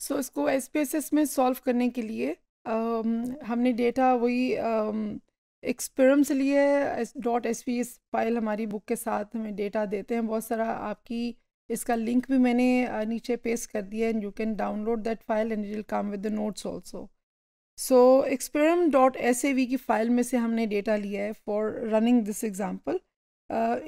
सो so, इसको SPSS में solve करने के लिए um, हमने डेटा वही एक्सपेरम से लिए dot S P S file हमारी बुक के साथ हमें डेटा देते हैं। बहुत सारा आपकी इसका लिंक भी मैंने नीचे पेस्ट कर दिया है। You can download that file and it will come with the notes also so Experim dot S A V की फ़ाइल में से हमने डेटा लिया है for running this example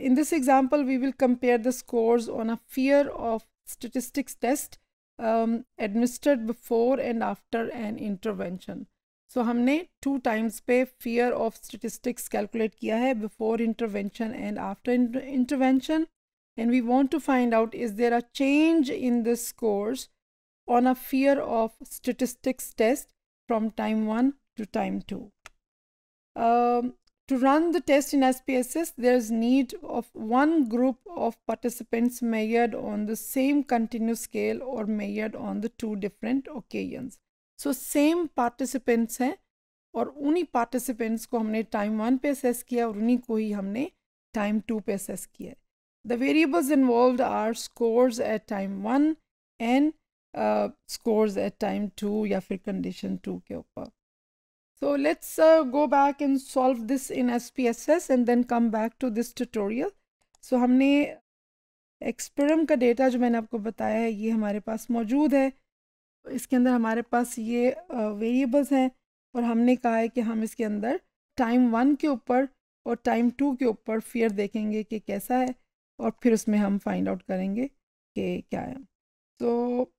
in this example we will compare the scores on a fear of statistics test administered before and after an intervention so हमने two times पे fear of statistics calculate किया है before intervention and after intervention and we want to find out is there a change in the scores on a fear of statistics test from time 1 to time 2. Um, to run the test in SPSS, there is need of one group of participants measured on the same continuous scale or measured on the two different occasions. So same participants हैं और उन्हीं participants को हमने time one पे assess किया और उन्हीं को ही हमने time two पे assess किया The variables involved are scores at time 1 and uh, scores at time 2 या फिर condition 2 के ऊपर. So let's uh, go back and solve this in SPSS and then come back to this tutorial. So हमने एक्सपेरम का data जो मैंने आपको बताया है ये हमारे पास मौजूद है। इसके अंदर हमारे पास ये वेरिएबल्स uh, हैं और हमने कहा है कि हम इसके अंदर टाइम वन के ऊपर और टाइम टू के ऊपर फियर देखेंगे कि कैसा है और फिर उसमें हम फाइंड आउट करेंगे कि क्या है। तो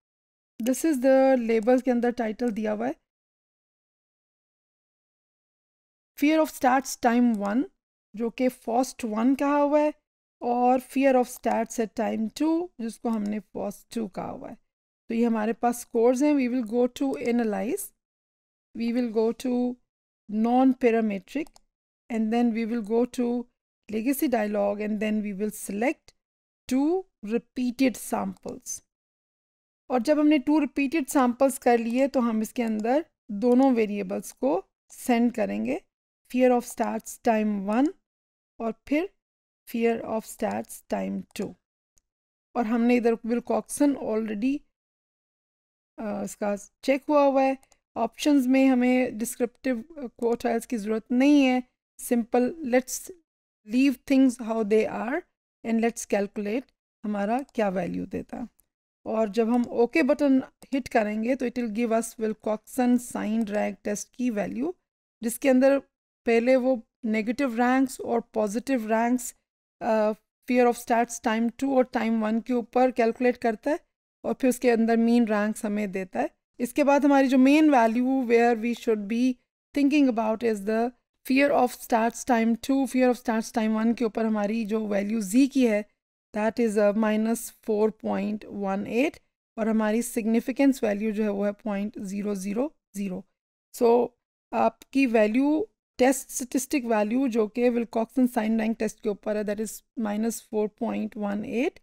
दिस इज़ द लेबल के अंदर टाइटल दिया हुआ है। Fear of start time one जो कि फ़र्स्ट वन कहा हुआ है, और fear of start at time two जिसको हमने फ़र्स्ट टू कहा हुआ है। तो ये हमारे पास स्कोर्स हैं। We will go to analyse we will go to non parametric and then we will go to legacy dialog, and then we will select two repeated samples. और जब हमने टू रिपीटेड सैम्पल्स कर लिए तो हम इसके अंदर दोनों वेरिएबल्स को सेंड करेंगे। Fear of start time one और फिर fear of start time two और हमने इधर विलकॉक्सन ऑलरेडी इसका चेक हुआ हुआ है। ऑप्शंस में हमें डिस्क्रिप्टिव क्वोटाइल्स की ज़रूरत नहीं है। Simple let's leave things how they are and let's calculate हमारा क्या वैल्यू देता। और जब हम ओके okay बटन हिट करेंगे तो it will give us Wilcoxon sign rank test की वैल्यू जिसके अंदर पहले वो नेगेटिव रैंक्स और positive ranks fear of start time two और टाइम वन के ऊपर कैलकुलेट करता है और फिर उसके अंदर मीन रैंक्स हमें देता है। इसके बाद हमारी जो main value where we should be thinking about is the fear of start time two fear of start time one के ऊपर हमारी जो वैल्यू जी की है that is minus four point one eight और हमारी सिग्निफिकेंस वैल्यू जो है वो है point zero zero zero so आपकी वैल्यू टेस्ट स्टिस्टिक वैल्यू जो कि विलकॉक्सन साइन रैंक टेस्ट के ऊपर है that is minus four point one eight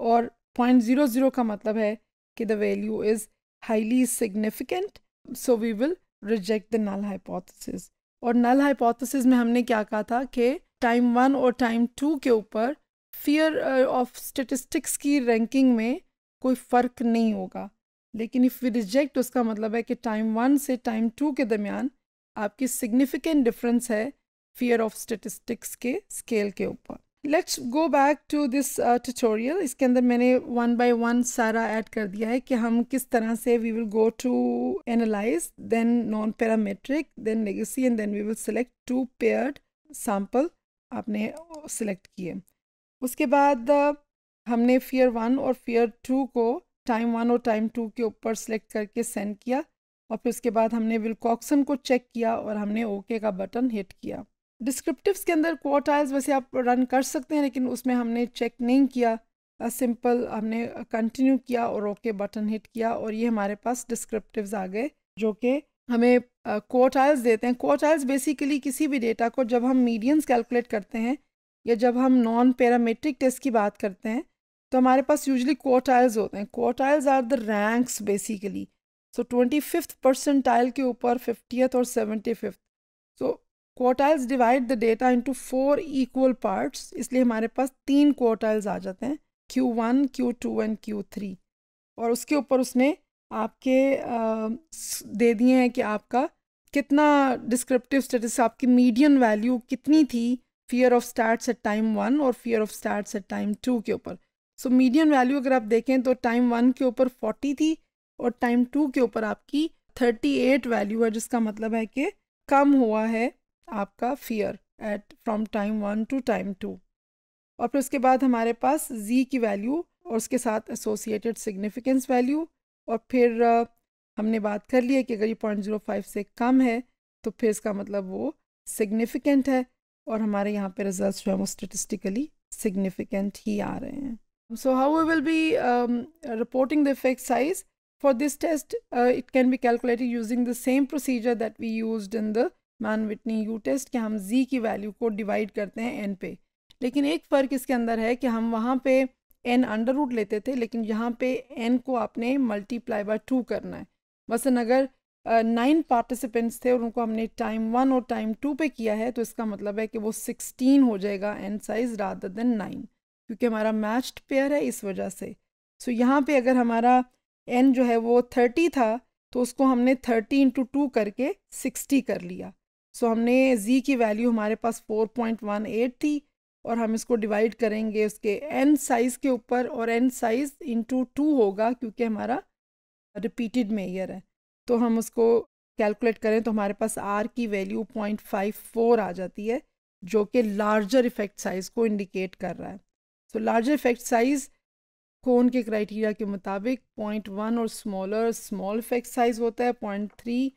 और पॉइंट ज़ीरो ज़ीरो का मतलब है कि the value is highly significant so we will reject the null hypothesis और नल हाइपोथेसिस में हमने क्या कहा था कि टाइम वन और टाइम टू के ऊपर फियर ऑफ़ स्टेटिस्टिक्स की रैंकिंग में कोई फ़र्क नहीं होगा। लेकिन इफ़ वी रिजेक्ट उसका मतलब है कि टाइम वन से टाइम टू के दरमियान आपकी सिग्निफिकेंट डिफरेंस है फियर ऑफ़ स्टेटिस्टिक्स के स्केल के ऊपर। Let's go back to this tutorial इसके अंदर मैंने वन बाय वन सारा ऐड कर दिया है कि हम किस तरह से we will go to analyse then non parametric then legacy and then we will select two paired sample आपने सेलेक्ट किए। उसके बाद uh, हमने फियर वन और फियर टू को टाइम वन और टाइम टू के ऊपर सेलेक्ट करके सेंड किया। और फिर उसके बाद हमने विलकॉक्सन को चेक किया और हमने ओके का बटन हिट किया। डिस्क्रिप्टिव्स के अंदर क्वार्टाइल्स वैसे आप रन कर सकते हैं, लेकिन उसमें हमने चेक नहीं किया। सिंपल हमने कंटिन्यू किया और ओके बटन हिट किया और ये हमारे पास डिस्क्रिप्टिव्स आ गए, जो कि हमें क्वार्टाइल्स देते हैं। क्वार्टाइल्स बेसिकली किसी भी डेटा को जब हम मीडियंस कैलकुलेट करते हैं या जब हम नॉन पैरामेट्रिक टेस्ट की बात करते हैं तो हमारे पास यूजली क्वार्टाइल्स होते हैं। Quartiles are the ranks basically. So twenty fifth percentile के ऊपर फिफ्टियथ और seventy fifth so quartiles divide the data into four equal parts इसलिए हमारे पास तीन क्वार्टाइल्स आ जाते हैं Q one Q two and Q three और उसके ऊपर उसने आपके दे दिए हैं कि आपका कितना डिस्क्रिप्टिव स्टेटस आपकी मीडियन वैल्यू कितनी थी? Fear of starts at time one और fear of starts at time two के ऊपर. सो मीडियन वैल्यू अगर आप देखें तो टाइम वन के ऊपर फोर्टी थी और टाइम टू के ऊपर आपकी थर्टी एट वैल्यू है, जिसका मतलब है कि कम हुआ है आपका fear at from time one to time two और फिर उसके बाद हमारे पास जी की वैल्यू और उसके साथ एसोसिएटेड सिग्निफिकेंस वैल्यू और फिर हमने बात कर ली है कि अगर ये पॉइंट ज़ीरो फाइव से कम है तो फिर इसका मतलब वो सिग्निफिकेंट है और हमारे यहाँ पे रिज़ल्ट जो है वो स्टेटिस्टिकली सिग्निफिकेंट ही आ रहे हैं। So how we will be reporting the effect size for this test it can be calculated using the same procedure that we use in the Mann Whitney U test कि हम जी की value को divide करते हैं N पे। लेकिन एक फ़र्क इसके अंदर है कि हम वहाँ पे एन अंडर रूट लेते थे लेकिन यहाँ पे एन को आपने मल्टीप्लाई बाय टू करना है। मसन अगर नाइन uh, पार्टिसिपेंट्स थे और उनको हमने टाइम वन और टाइम टू पे किया है तो इसका मतलब है कि वो सिक्सटीन हो जाएगा N size rather than nine क्योंकि हमारा मैच्ड पेयर है इस वजह से सो। So, यहाँ पे अगर हमारा एन जो है वो थर्टी था तो उसको हमने थर्टी इंटू टू करके सिक्सटी कर लिया। सो so, हमने जी की वैल्यू हमारे पास फोर पॉइंट वन एट थी और हम इसको डिवाइड करेंगे उसके एन साइज़ के ऊपर और एन साइज़ इंटू टू होगा क्योंकि हमारा रिपीटेड मेयर है। तो हम उसको कैलकुलेट करें तो हमारे पास आर की वैल्यू पॉइंट फाइव फोर आ जाती है जो कि लार्जर इफ़ेक्ट साइज़ को इंडिकेट कर रहा है। सो लार्जर इफ़ेक्ट साइज़ कौन के क्राइटेरिया के मुताबिक पॉइंट वन और स्मॉलर स्मॉल इफ़ेक्ट साइज़ होता है पॉइंट थ्री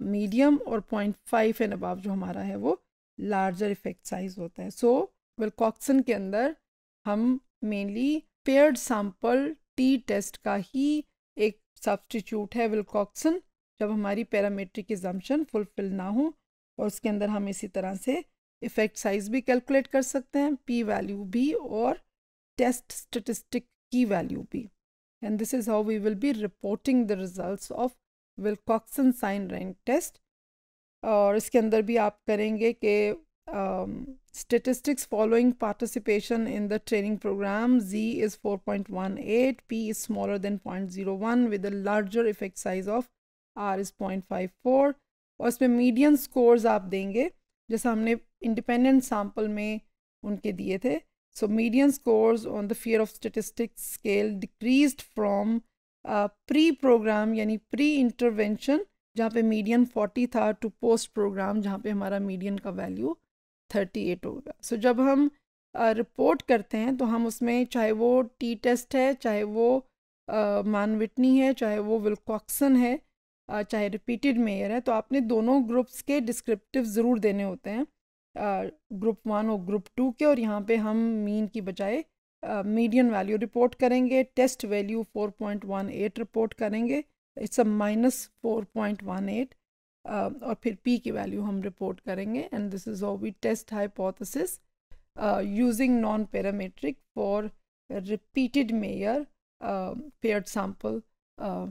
मीडियम और पॉइंट फाइव एंड अबाव जो हमारा है वो लार्जर इफ़ेक्ट साइज़ होता है। सो so, विलकॉक्सन के अंदर हम mainly paired sample t test का ही एक सब्सटीट्यूट है विलकॉक्सन जब हमारी पैरामीट्रिक एग्जाम्पन फुलफिल ना हो और उसके अंदर हम इसी तरह से इफ़ेक्ट साइज़ भी कैलकुलेट कर सकते हैं पी वैल्यू भी और टेस्ट स्टेटिस्टिक की वैल्यू भी and this is how we will be reporting the results of Wilcoxon sign rank test और इसके अंदर भी आप करेंगे कि um, statistics following participation in the training program z is 4.18 p is smaller than 0.01 with a larger effect size of r is 0.54 और इसमें median scores आप देंगे जैसा हमने इंडिपेंडेंट सैंपल में उनके दिए थे so median scores on the fear of statistics scale decrease from pre program यानी प्री इंटरवेंशन जहाँ पे मीडियन 40 था टू पोस्ट प्रोग्राम जहाँ पे हमारा मीडियन का वैल्यू थर्टी एट होगा सो so, जब हम रिपोर्ट करते हैं तो हम उसमें चाहे वो टी टेस्ट है चाहे वो मानविटनी है चाहे वो विलकॉक्सन है चाहे रिपीटेड मेयर है तो आपने दोनों ग्रुप्स के डिस्क्रिप्टिव ज़रूर देने होते हैं। ग्रुप वन और ग्रुप टू के और यहाँ पे हम मीन की बजाय मीडियन वैल्यू रिपोर्ट करेंगे test value four point one eight report करेंगे it's a minus four point one eight और फिर पी की वैल्यू हम रिपोर्ट करेंगे and this is how we test hypothesis using non parametric for repeated Mayer uh, paired sample uh.